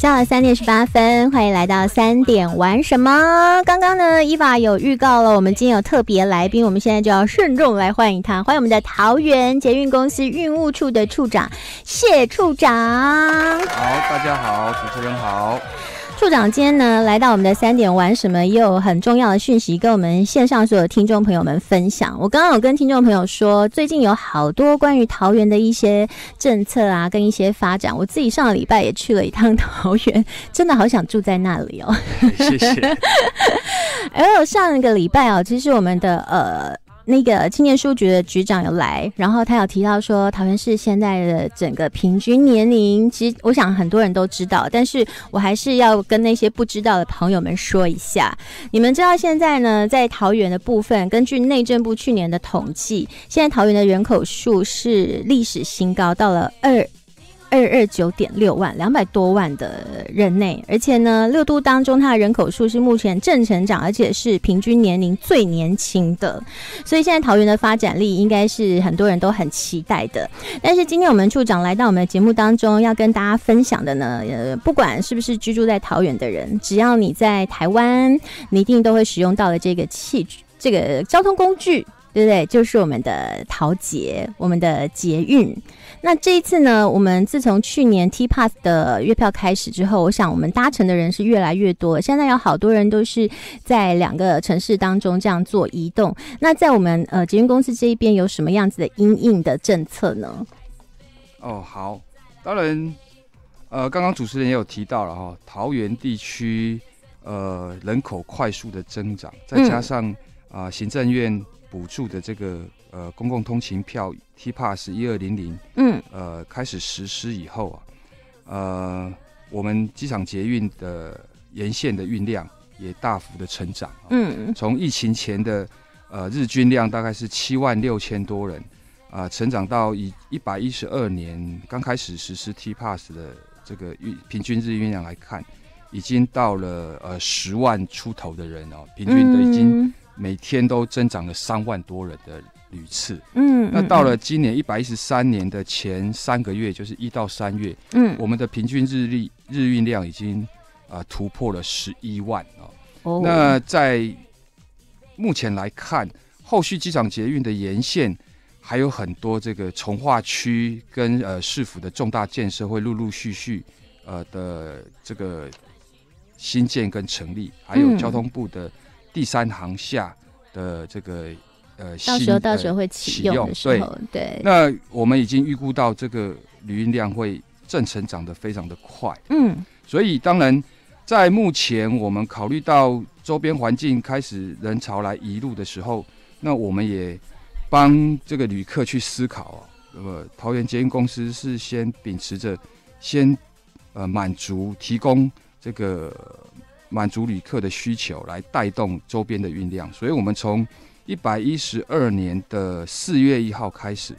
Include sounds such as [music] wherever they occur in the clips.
下午三点十八分，欢迎来到三点玩什么？刚刚呢，伊娃有预告了，我们今天有特别来宾，我们现在就要慎重来欢迎他，欢迎我们的桃园捷运公司运务处的处长谢处长。好，大家好，主持人好。处长今天呢来到我们的三点玩什么，也有很重要的讯息跟我们线上所有听众朋友们分享。我刚刚有跟听众朋友说，最近有好多关于桃园的一些政策啊，跟一些发展。我自己上个礼拜也去了一趟桃园，真的好想住在那里哦。谢谢。而上一个礼拜哦，其实我们的呃。那个青年书局的局长有来，然后他有提到说，桃园市现在的整个平均年龄，其实我想很多人都知道，但是我还是要跟那些不知道的朋友们说一下。你们知道现在呢，在桃园的部分，根据内政部去年的统计，现在桃园的人口数是历史新高，到了二。二二九点六万，两百多万的人内，而且呢，六都当中，它的人口数是目前正成长，而且是平均年龄最年轻的，所以现在桃园的发展力应该是很多人都很期待的。但是今天我们处长来到我们的节目当中，要跟大家分享的呢，呃，不管是不是居住在桃园的人，只要你在台湾，你一定都会使用到的这个器具这个交通工具，对不对？就是我们的桃捷，我们的捷运。那这一次呢，我们自从去年 T Pass 的月票开始之后，我想我们搭乘的人是越来越多。现在有好多人都是在两个城市当中这样做移动。那在我们呃捷运公司这一边有什么样子的因应的政策呢？哦，好，当然，呃，刚刚主持人也有提到了哈，桃园地区呃人口快速的增长，再加上啊行政院补助的这个。呃，公共通勤票 T Pass 一二零零，嗯，呃，开始实施以后啊，呃，我们机场捷运的沿线的运量也大幅的成长，嗯，从疫情前的呃日均量大概是七万六千多人，啊，成长到以一百一十二年刚开始实施 T Pass 的这个运平均日运量来看，已经到了呃十万出头的人哦，平均的已经每天都增长了三万多人的。旅次，嗯，那到了今年一百一十三年的前三个月，就是一到三月，嗯，我们的平均日历日运量已经啊突破了十一万哦。那在目前来看，后续机场捷运的沿线还有很多这个从化区跟呃市府的重大建设会陆陆续续呃的这个新建跟成立，还有交通部的第三行下的这个。呃，到时候到时候会启用的时候，对，那我们已经预估到这个旅运量会正成长的非常的快，嗯，所以当然在目前我们考虑到周边环境开始人潮来移入的时候，那我们也帮这个旅客去思考啊，那么桃园捷运公司是先秉持着先呃满足提供这个满足旅客的需求来带动周边的运量，所以我们从一百一十二年的四月一号开始，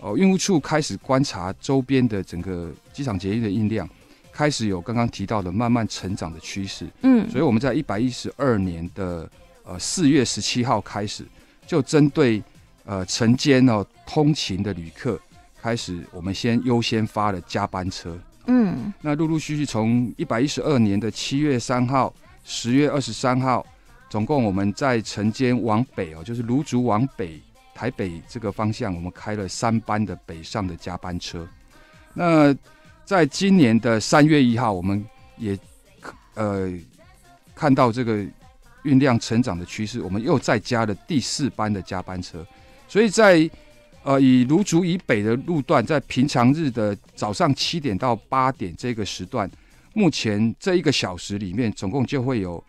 哦，运务处开始观察周边的整个机场捷运的运量，开始有刚刚提到的慢慢成长的趋势。嗯，所以我们在一百一十二年的呃四月十七号开始，就针对呃晨间哦通勤的旅客，开始我们先优先发了加班车。嗯，那陆陆续续从一百一十二年的七月三号、十月二十三号。总共我们在城间往北哦，就是芦竹往北台北这个方向，我们开了三班的北上的加班车。那在今年的三月一号，我们也呃看到这个运量成长的趋势，我们又再加了第四班的加班车。所以在呃以芦竹以北的路段，在平常日的早上七点到八点这个时段，目前这一个小时里面，总共就会有。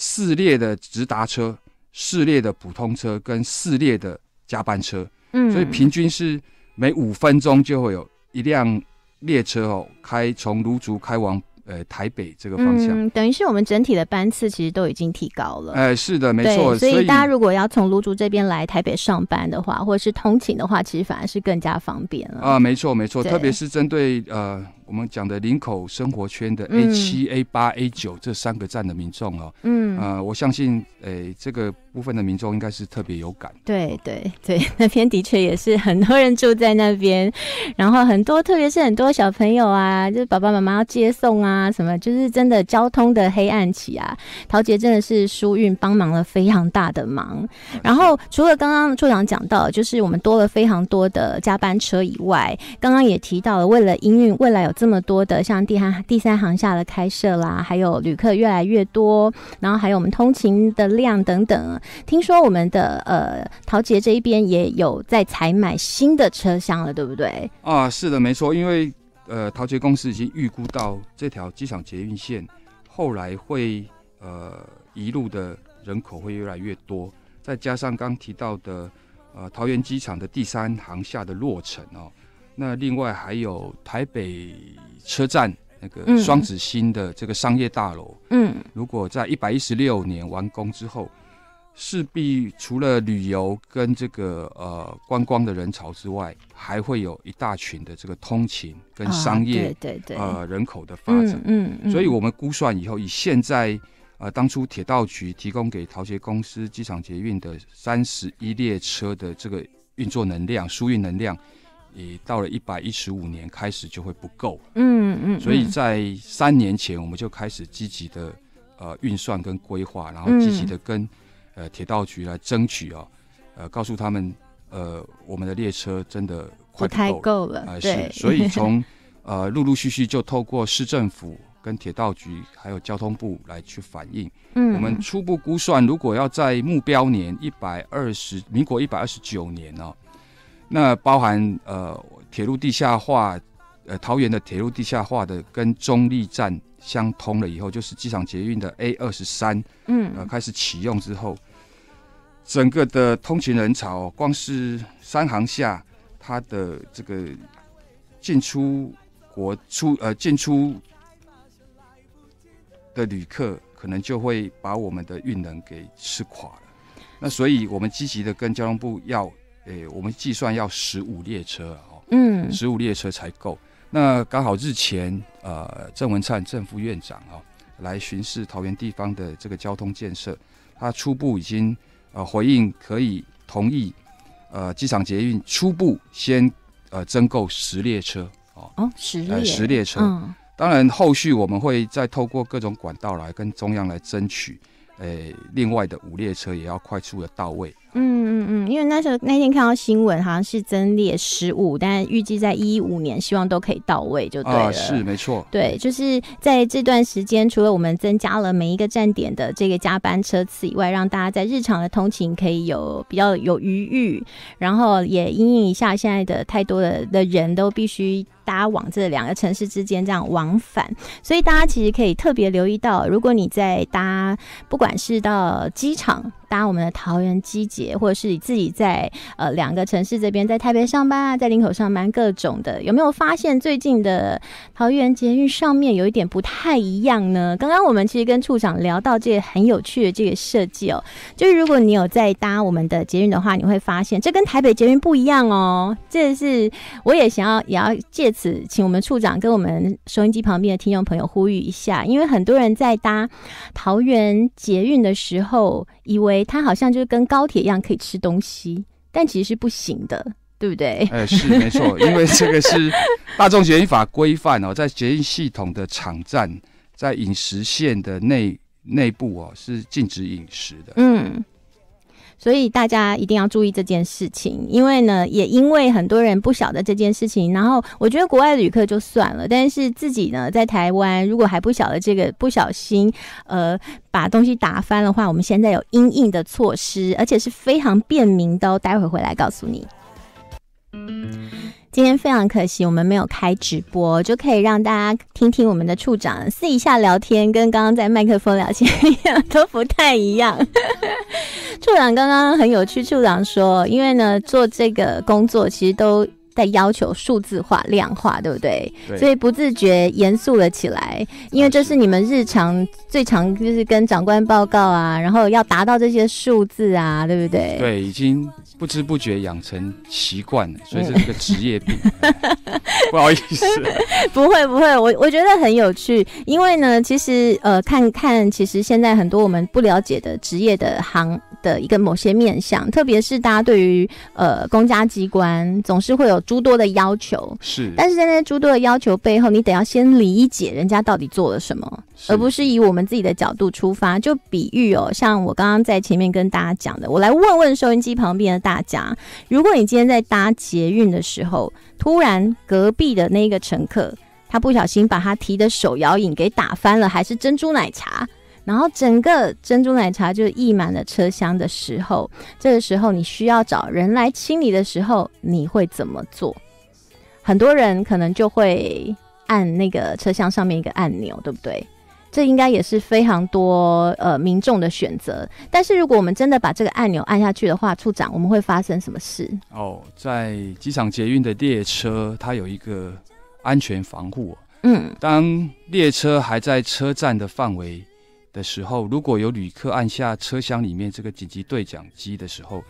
四列的直达车、四列的普通车跟四列的加班车，嗯，所以平均是每五分钟就会有一辆列车哦开从芦竹开往呃台北这个方向，等于是我们整体的班次其实都已经提高了。哎，是的，没错。所以大家如果要从芦竹这边来台北上班的话，或者是通勤的话，其实反而是更加方便了。啊，没错没错，特别是针对呃我们讲的林口生活圈的 A 七、A 八、A 九这三个站的民众哦，嗯，呃，我相信，诶，这个部分的民众应该是特别有感。对对对，[laughs] 那边的确也是很多人住在那边，[laughs] 然后很多，特别是很多小朋友啊，就是爸爸妈妈要接送啊，什么，就是真的交通的黑暗期啊，陶杰真的是疏运帮忙了非常大的忙。然后除了刚刚处长讲到，就是我们多了非常多的加班车以外，刚刚也提到了，为了营运，未来有这么多的像第三第三航厦的开设啦，还有旅客越来越多，然后还有我们通勤的量等等。听说我们的呃陶杰这一边也有在采买新的车厢了，对不对？啊，是的，没错。因为呃陶杰公司已经预估到这条机场捷运线后来会呃一路的人口会越来越多，再加上刚提到的呃桃园机场的第三航厦的落成哦。那另外还有台北车站那个双子星的这个商业大楼，嗯，如果在一百一十六年完工之后，势必除了旅游跟这个呃观光的人潮之外，还会有一大群的这个通勤跟商业对对对。呃人口的发展，嗯嗯，所以我们估算以后以现在呃当初铁道局提供给陶捷公司机场捷运的三十一列车的这个运作能量、输运能量。也到了一百一十五年开始就会不够，嗯嗯，所以在三年前我们就开始积极的呃运算跟规划，然后积极的跟呃铁道局来争取哦，呃告诉他们呃我们的列车真的快不太够了，啊是，所以从 [laughs] 呃陆陆续续就透过市政府跟铁道局还有交通部来去反映，嗯，我们初步估算如果要在目标年一百二十民国一百二十九年呢。那包含呃铁路地下化，呃桃园的铁路地下化的跟中立站相通了以后，就是机场捷运的 A 二十三，嗯，呃开始启用之后，整个的通勤人潮，光是三航下它的这个进出国出呃进出的旅客，可能就会把我们的运能给吃垮了。那所以我们积极的跟交通部要。诶，我们计算要十五列车哦，嗯，十五列车才够。那刚好日前，呃，郑文灿正副院长哦，来巡视桃园地方的这个交通建设，他初步已经呃回应可以同意，呃，机场捷运初步先呃增购十列车哦，哦，十列十列车，嗯，当然后续我们会再透过各种管道来跟中央来争取。诶，另外的五列车也要快速的到位。嗯嗯嗯，因为那时候那天看到新闻，好像是增列十五，但预计在一五年，希望都可以到位就对了。是没错，对，就是在这段时间，除了我们增加了每一个站点的这个加班车次以外，让大家在日常的通勤可以有比较有余裕，然后也因应一下现在的太多的的人都必须。搭往这两个城市之间这样往返，所以大家其实可以特别留意到，如果你在搭，不管是到机场。搭我们的桃园机捷，或者是你自己在呃两个城市这边，在台北上班啊，在林口上班，各种的，有没有发现最近的桃园捷运上面有一点不太一样呢？刚刚我们其实跟处长聊到这个很有趣的这个设计哦，就是如果你有在搭我们的捷运的话，你会发现这跟台北捷运不一样哦。这是我也想要也要借此请我们处长跟我们收音机旁边的听众朋友呼吁一下，因为很多人在搭桃园捷运的时候，以为它好像就是跟高铁一样可以吃东西，但其实是不行的，对不对？哎，是没错，[laughs] 因为这个是大众捷运法规范哦，在捷运系统的场站，在饮食线的内内部哦，是禁止饮食的。嗯。所以大家一定要注意这件事情，因为呢，也因为很多人不晓得这件事情，然后我觉得国外旅客就算了，但是自己呢，在台湾如果还不晓得这个，不小心呃把东西打翻的话，我们现在有阴应的措施，而且是非常便民的，待会回来告诉你。今天非常可惜，我们没有开直播，就可以让大家听听我们的处长私底下聊天，跟刚刚在麦克风聊天一样，[laughs] 都不太一样。[laughs] 处长刚刚很有趣，处长说，因为呢做这个工作其实都。在要求数字化、量化，对不对？对。所以不自觉严肃了起来，因为这是你们日常最常就是跟长官报告啊，然后要达到这些数字啊，对不对？对，已经不知不觉养成习惯了，所以这是一个职业病。[laughs] 不好意思，[laughs] 不会不会，我我觉得很有趣，因为呢，其实呃，看看其实现在很多我们不了解的职业的行。的一个某些面向，特别是大家对于呃公家机关总是会有诸多的要求，是，但是在那些诸多的要求背后，你得要先理解人家到底做了什么，而不是以我们自己的角度出发。就比喻哦，像我刚刚在前面跟大家讲的，我来问问收音机旁边的大家：如果你今天在搭捷运的时候，突然隔壁的那个乘客他不小心把他提的手摇饮给打翻了，还是珍珠奶茶？然后整个珍珠奶茶就溢满了车厢的时候，这个时候你需要找人来清理的时候，你会怎么做？很多人可能就会按那个车厢上面一个按钮，对不对？这应该也是非常多呃民众的选择。但是如果我们真的把这个按钮按下去的话，处长，我们会发生什么事？哦，在机场捷运的列车，它有一个安全防护。嗯，当列车还在车站的范围。的时候，如果有旅客按下车厢里面这个紧急对讲机的时候，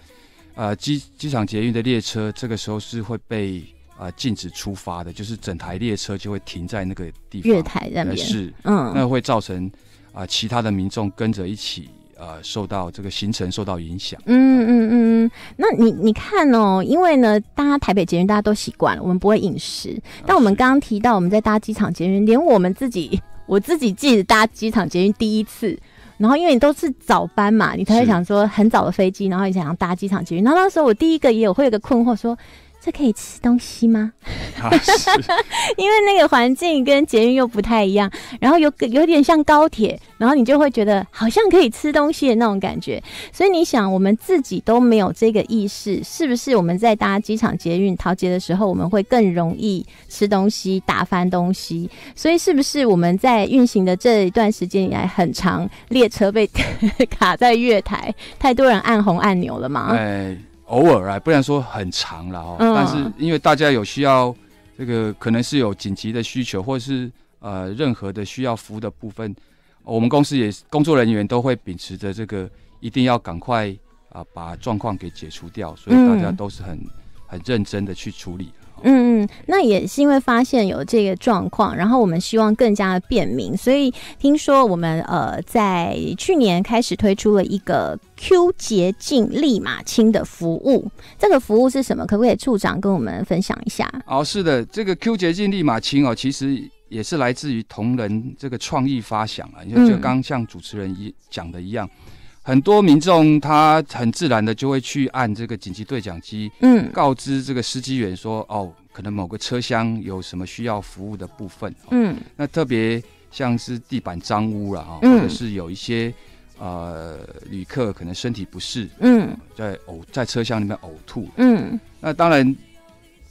呃，机机场捷运的列车这个时候是会被呃禁止出发的，就是整台列车就会停在那个地方。月台那边是，嗯，那会造成啊其他的民众跟着一起呃受到这个行程受到影响。嗯嗯嗯，那你你看哦，因为呢，大家台北捷运大家都习惯了，我们不会饮食。但我们刚刚提到我们在搭机场捷运，连我们自己。我自己记得搭机场捷运第一次，然后因为你都是早班嘛，你才会想说很早的飞机，然后你想要搭机场捷运。然后那时候我第一个也有会有个困惑说。这可以吃东西吗？[laughs] 因为那个环境跟捷运又不太一样，然后有有点像高铁，然后你就会觉得好像可以吃东西的那种感觉。所以你想，我们自己都没有这个意识，是不是我们在搭机场捷运逃劫的时候，我们会更容易吃东西、打翻东西？所以是不是我们在运行的这一段时间以来，很长列车被 [laughs] 卡在月台，太多人按红按钮了吗？偶尔啊，不然说很长了哦。但是因为大家有需要，这个可能是有紧急的需求，或者是呃任何的需要服务的部分，我们公司也工作人员都会秉持着这个一定要赶快啊把状况给解除掉，所以大家都是很很认真的去处理。嗯嗯，那也是因为发现有这个状况，然后我们希望更加的便民，所以听说我们呃在去年开始推出了一个 Q 洁净立马清的服务。这个服务是什么？可不可以处长跟我们分享一下？哦，是的，这个 Q 洁净立马清哦，其实也是来自于同仁这个创意发想啊，就就刚像主持人一讲的一样。很多民众他很自然的就会去按这个紧急对讲机，嗯，告知这个司机员说，哦，可能某个车厢有什么需要服务的部分，嗯，那特别像是地板脏污了哈，或者是有一些呃旅客可能身体不适，嗯，在呕在车厢里面呕吐，嗯，那当然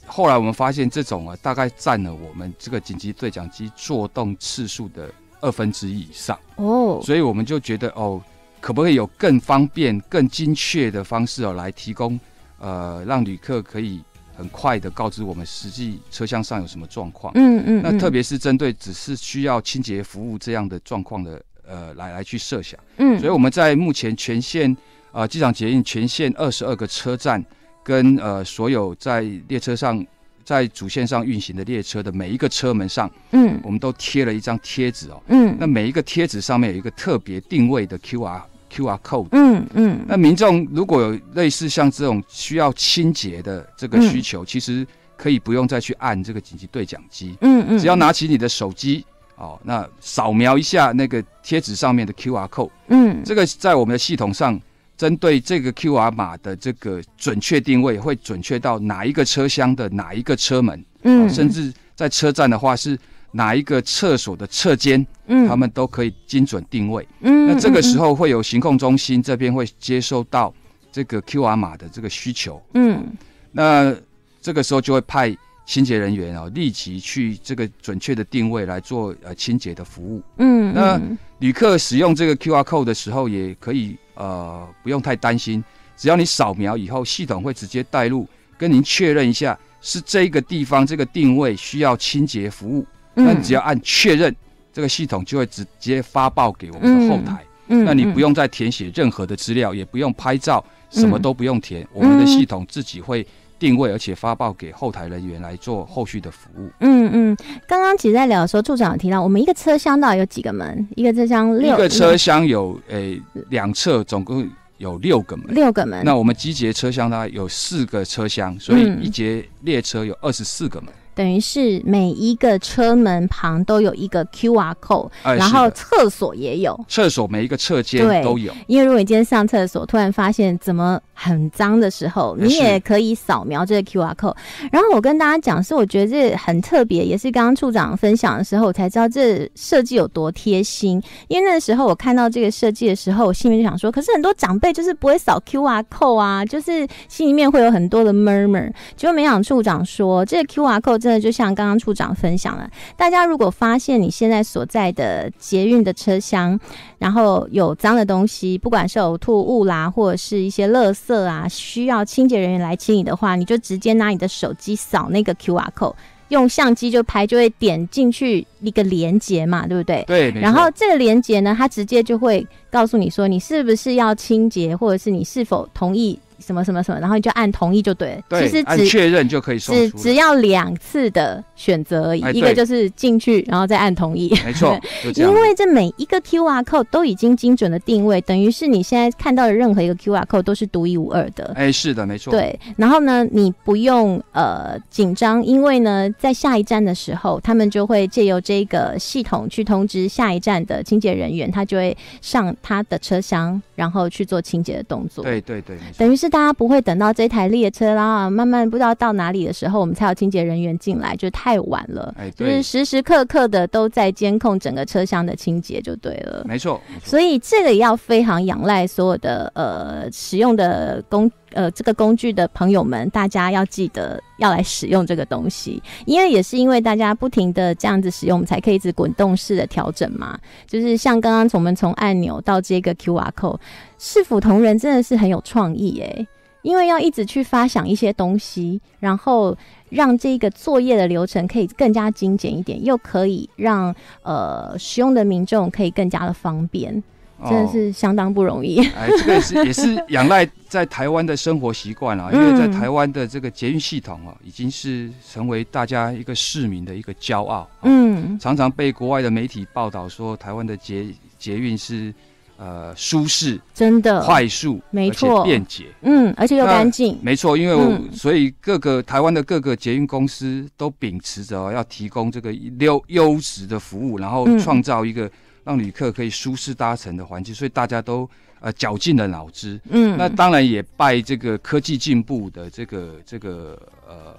后来我们发现这种啊大概占了我们这个紧急对讲机作动次数的二分之一以上，哦，所以我们就觉得哦。可不可以有更方便、更精确的方式哦，来提供呃，让旅客可以很快的告知我们实际车厢上有什么状况？嗯嗯。那特别是针对只是需要清洁服务这样的状况的呃，来来去设想。嗯。所以我们在目前全线呃机场捷运全线二十二个车站跟呃所有在列车上在主线上运行的列车的每一个车门上，嗯，我们都贴了一张贴纸哦。嗯。那每一个贴纸上面有一个特别定位的 QR。Q R code，嗯嗯，那民众如果有类似像这种需要清洁的这个需求，其实可以不用再去按这个紧急对讲机，嗯嗯，只要拿起你的手机，哦，那扫描一下那个贴纸上面的 Q R code，嗯，这个在我们的系统上，针对这个 Q R 码的这个准确定位，会准确到哪一个车厢的哪一个车门，嗯，甚至在车站的话是。哪一个厕所的侧间，嗯，他们都可以精准定位。嗯，那这个时候会有行控中心这边会接收到这个 QR 码的这个需求。嗯，那这个时候就会派清洁人员哦，立即去这个准确的定位来做呃清洁的服务。嗯，那旅客使用这个 QR code 的时候，也可以呃不用太担心，只要你扫描以后，系统会直接带入，跟您确认一下是这个地方这个定位需要清洁服务，那你只要按确认，这个系统就会直接发报给我们的后台。嗯，那你不用再填写任何的资料，也不用拍照，什么都不用填，我们的系统自己会定位，而且发报给后台人员来做后续的服务。嗯嗯，刚刚其实在聊的时候，处长有提到，我们一个车厢到底有几个门？一个车厢六，一个车厢有诶两侧总共。有六个门，六个门。那我们机捷车厢呢有四个车厢，所以一节列车有二十四个门。等于是每一个车门旁都有一个 Q R code，然后厕所也有，厕所每一个侧间都有。因为如果你今天上厕所，突然发现怎么很脏的时候，你也可以扫描这个 Q R code。然后我跟大家讲，是我觉得这很特别，也是刚刚处长分享的时候，我才知道这设计有多贴心。因为那时候我看到这个设计的时候，我心里就想说，可是很多长辈就是不会扫 Q R code 啊，就是心里面会有很多的 murmur。结果没想处长说，这个 Q R code。真的就像刚刚处长分享了，大家如果发现你现在所在的捷运的车厢，然后有脏的东西，不管是呕吐物啦，或者是一些垃圾啊，需要清洁人员来清理的话，你就直接拿你的手机扫那个 Q R code，用相机就拍，就会点进去一个连接嘛，对不对？对。然后这个连接呢，它直接就会告诉你说，你是不是要清洁，或者是你是否同意。什么什么什么，然后你就按同意就对了。对，只确认就可以只只要两次的选择而已，一个就是进去，然后再按同意。没错，[laughs] 因为这每一个 Q R code 都已经精准的定位，等于是你现在看到的任何一个 Q R code 都是独一无二的。哎，是的，没错。对，然后呢，你不用呃紧张，因为呢，在下一站的时候，他们就会借由这个系统去通知下一站的清洁人员，他就会上他的车厢，然后去做清洁的动作。对对对，等于是。大家不会等到这台列车啦，慢慢不知道到哪里的时候，我们才有清洁人员进来，就太晚了。哎，就是时时刻刻的都在监控整个车厢的清洁，就对了。没错，所以这个也要非常仰赖所有的呃使用的工呃这个工具的朋友们，大家要记得要来使用这个东西，因为也是因为大家不停的这样子使用，我们才可以一直滚动式的调整嘛。就是像刚刚从我们从按钮到这个 Q R code。市府同仁真的是很有创意诶，因为要一直去发想一些东西，然后让这个作业的流程可以更加精简一点，又可以让呃使用的民众可以更加的方便，真的是相当不容易。[laughs] 哎，这个也是也是仰赖在台湾的生活习惯啊，因为在台湾的这个捷运系统啊，已经是成为大家一个市民的一个骄傲。嗯，常常被国外的媒体报道说，台湾的捷捷运是。呃，舒适，真的快速，没错，便捷，嗯，而且又干净，没错。因为所以各个台湾的各个捷运公司都秉持着要提供这个优优质的服务，然后创造一个让旅客可以舒适搭乘的环境，所以大家都呃绞尽了脑汁。嗯，那当然也拜这个科技进步的这个这个呃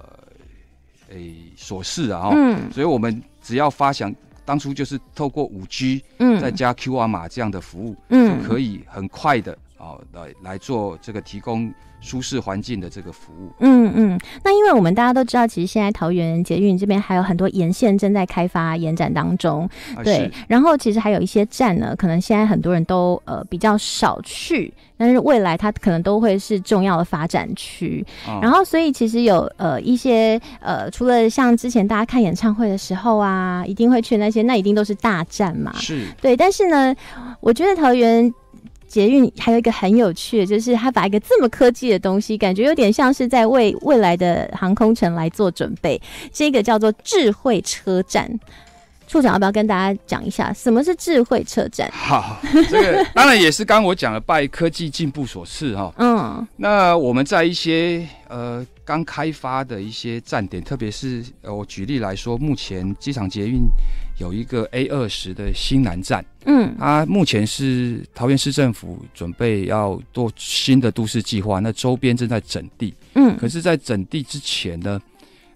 诶所示啊。嗯，所以我们只要发想。当初就是透过五 G，嗯，再加 QR 码这样的服务，嗯，就可以很快的啊来来做这个提供舒适环境的这个服务。嗯嗯，那因为我们大家都知道，其实现在桃园捷运这边还有很多沿线正在开发延展当中，对。然后其实还有一些站呢，可能现在很多人都呃比较少去。但是未来它可能都会是重要的发展区，然后所以其实有呃一些呃除了像之前大家看演唱会的时候啊，一定会去那些，那一定都是大站嘛。是对，但是呢，我觉得桃园捷运还有一个很有趣的，就是他把一个这么科技的东西，感觉有点像是在为未来的航空城来做准备。这个叫做智慧车站。处长要不要跟大家讲一下什么是智慧车站？好，[laughs] 这个当然也是刚我讲的拜科技进步所赐哈。[laughs] 嗯，那我们在一些呃刚开发的一些站点，特别是呃我举例来说，目前机场捷运有一个 A 二十的新南站，嗯，它目前是桃园市政府准备要做新的都市计划，那周边正在整地，嗯，可是，在整地之前呢。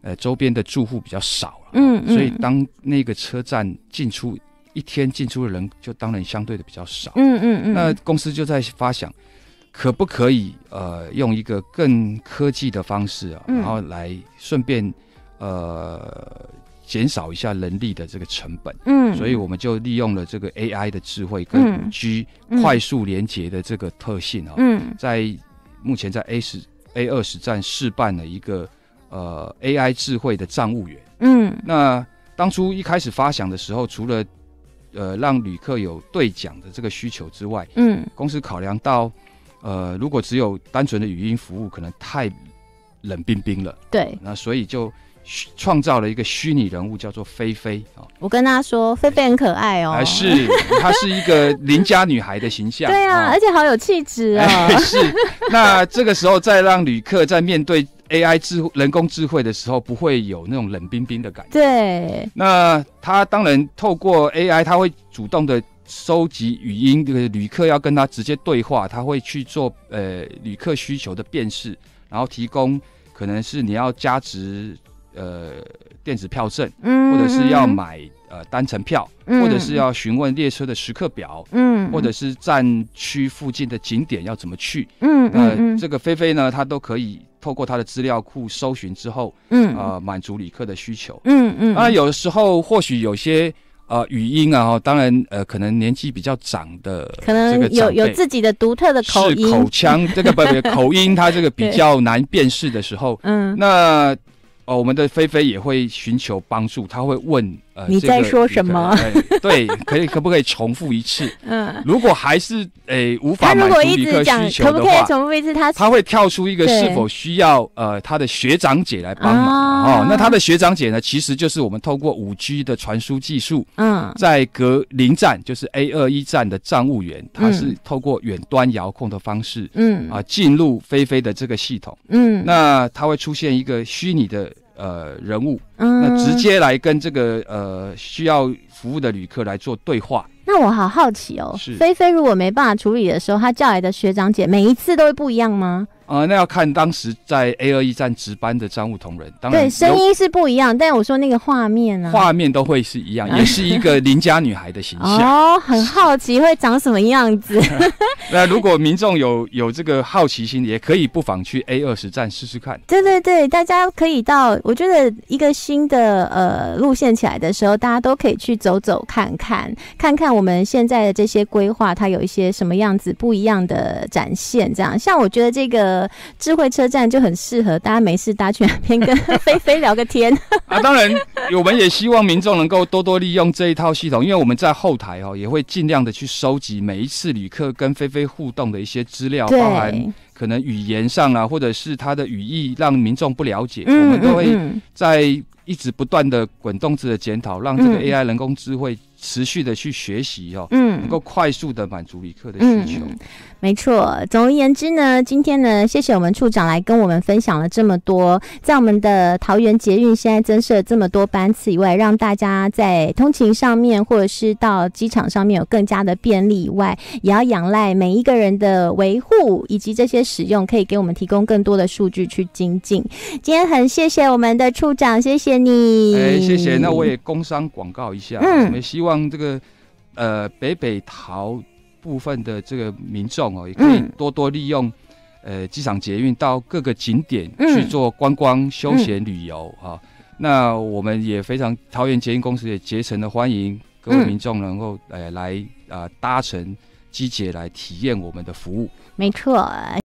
呃，周边的住户比较少嗯，所以当那个车站进出一天进出的人就当然相对的比较少，嗯嗯嗯，那公司就在发想，可不可以呃用一个更科技的方式啊，然后来顺便呃减少一下人力的这个成本，嗯，所以我们就利用了这个 AI 的智慧跟五 G 快速连接的这个特性啊，嗯，在目前在 A 十 A 二十站试办了一个。呃 AI 智慧的站务员。嗯，那当初一开始发想的时候，除了呃让旅客有对讲的这个需求之外，嗯，公司考量到呃如果只有单纯的语音服务，可能太冷冰冰了。对，那所以就。创造了一个虚拟人物，叫做菲菲啊。我跟他说，菲菲很可爱哦。还是她是一个邻家女孩的形象。[laughs] 对啊，而且好有气质啊。是。那这个时候再让旅客在面对 AI 智人工智慧的时候，不会有那种冷冰冰的感觉。对。那他当然透过 AI，他会主动的收集语音，这个旅客要跟他直接对话，他会去做呃旅客需求的辨识，然后提供可能是你要加值。呃，电子票证，嗯。或者是要买呃单程票，嗯。或者是要询问列车的时刻表，嗯，或者是站区附近的景点要怎么去，嗯，呃，这个菲菲呢，它都可以透过它的资料库搜寻之后，嗯，呃，满足旅客的需求，嗯嗯。当然，有的时候或许有些呃语音啊，当然呃，可能年纪比较长的，可能有有自己的独特的口音、口腔，这个不不口音，它这个比较 [laughs] 难辨识的时候，嗯，那。哦，我们的菲菲也会寻求帮助，他会问。呃，你在说什么？对，可以可不可以重复一次？[laughs] 嗯，如果还是诶无法满足旅客需求的话，重复一次，他他会跳出一个是否需要呃他的学长姐来帮忙哦。那他的学长姐呢，其实就是我们透过五 G 的传输技术，嗯，在隔邻站就是 A 二一站的站务员，他是透过远端遥控的方式，嗯啊进入菲菲的这个系统，嗯，那他会出现一个虚拟的。呃，人物，嗯那直接来跟这个呃需要服务的旅客来做对话。那我好好奇哦，菲菲如果没办法处理的时候，他叫来的学长姐每一次都会不一样吗？啊，那要看当时在 A 二一站值班的商务同仁。当然，对，声音是不一样，但我说那个画面呢？画面都会是一样，也是一个邻家女孩的形象。哦，很好奇会长什么样子。[laughs] 那如果民众有有这个好奇心，也可以不妨去 A 二十站试试看。对对对，大家可以到，我觉得一个新的呃路线起来的时候，大家都可以去走走看看，看看我们现在的这些规划，它有一些什么样子不一样的展现。这样，像我觉得这个。呃，智慧车站就很适合大家没事搭去那边跟 [laughs] 菲菲聊个天啊。当然，我们也希望民众能够多多利用这一套系统，因为我们在后台哦也会尽量的去收集每一次旅客跟菲菲互动的一些资料，包含可能语言上啊，或者是他的语义让民众不了解，我们都会在一直不断的滚动式的检讨，让这个 AI 人工智慧。持续的去学习哦，嗯，能够快速的满足旅客的需求。没错，总而言之呢，今天呢，谢谢我们处长来跟我们分享了这么多，在我们的桃园捷运现在增设这么多班次以外，让大家在通勤上面或者是到机场上面有更加的便利以外，也要仰赖每一个人的维护以及这些使用，可以给我们提供更多的数据去精进。今天很谢谢我们的处长，谢谢你。哎，谢谢。那我也工商广告一下，嗯，我们希望。让这个呃北北桃部分的这个民众哦，也可以多多利用呃机场捷运到各个景点去做观光休闲旅游啊。那我们也非常桃园捷运公司也竭诚的欢迎各位民众能够呃来啊搭乘机捷来体验我们的服务。没错。